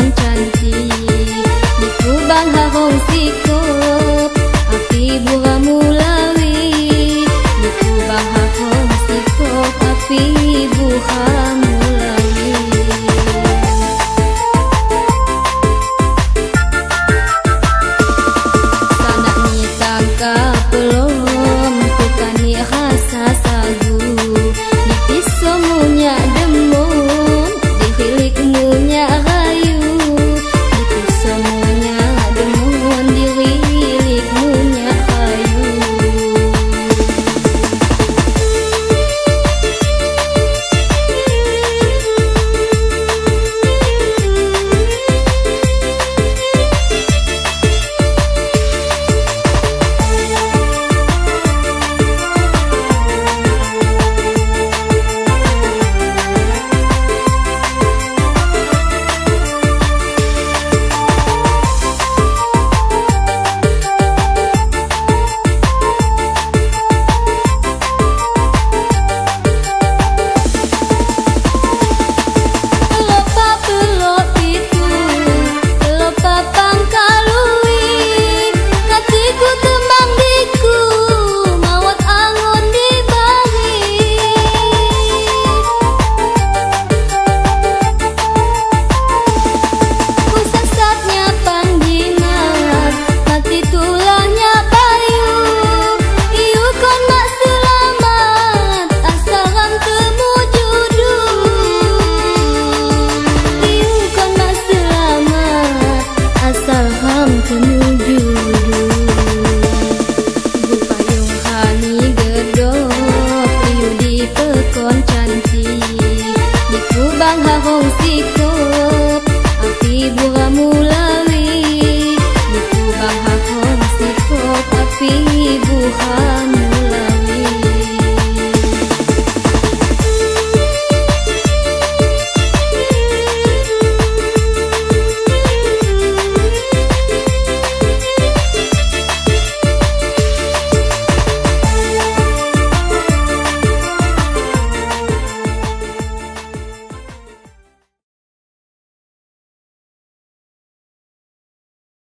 concha. bang hakong bang